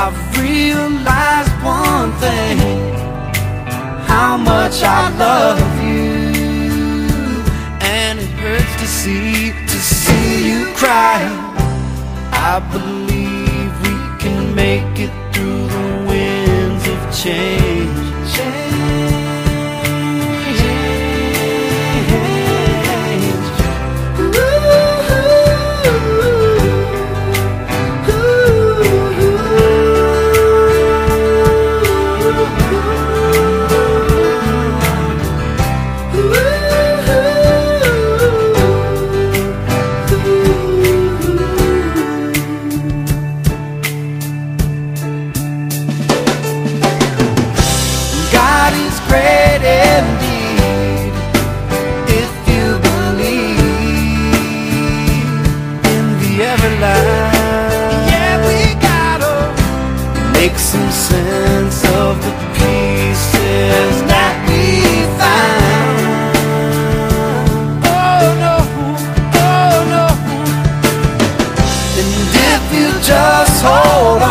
I've realized one thing. How much I love you. And it hurts to see, to see you cry. I believe we can make it through the winds of change. make some sense of the pieces that we found. Oh no, oh no. And if you just hold on.